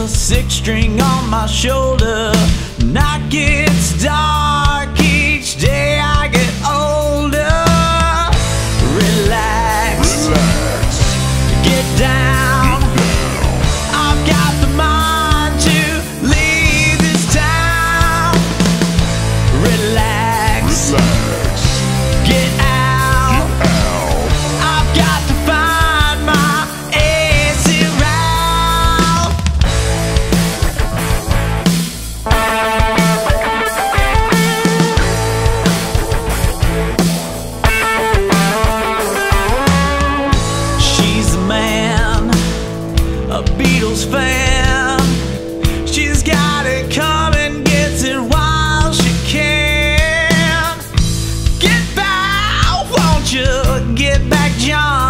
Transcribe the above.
a six string on my shoulder. Night gets dark each day I get older. Relax, Relax. get down. I've got the mind to leave this town. Relax, Relax. get get back John.